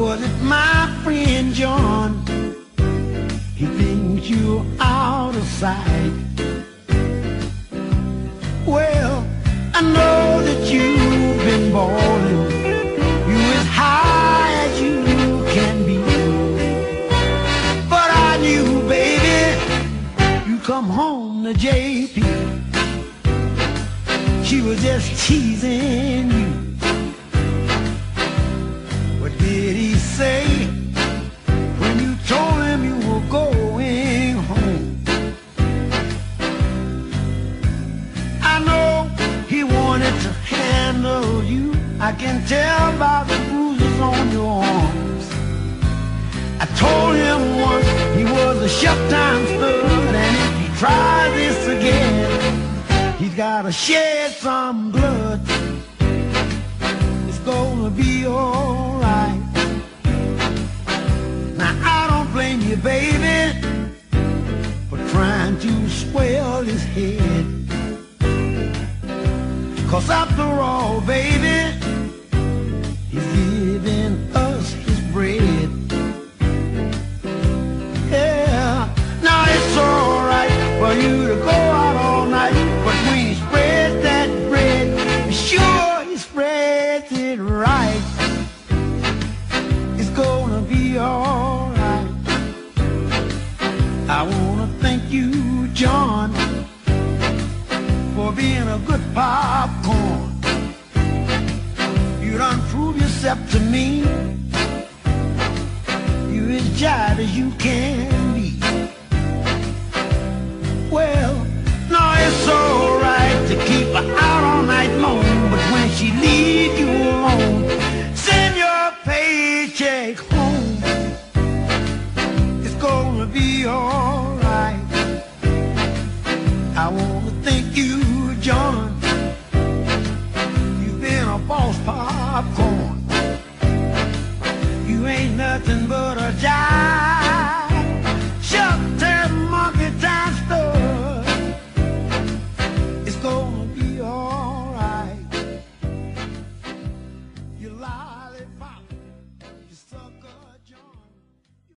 Was it my friend John, he thinks you're out of sight? Well, I know that you've been balling. You as high as you can be. But I knew, baby, you come home to JP. She was just teasing. I can tell by the bruises on your arms. I told him once he was a shut-time stud, and if he tries this again, he's gotta shed some blood. It's gonna be alright. Now I don't blame you, baby, for trying to swell his head. Cause after all, baby, I wanna thank you, John, for being a good popcorn. You done prove yourself to me. Gonna be alright. I wanna thank you, John. You've been a boss popcorn. You ain't nothing but a jive.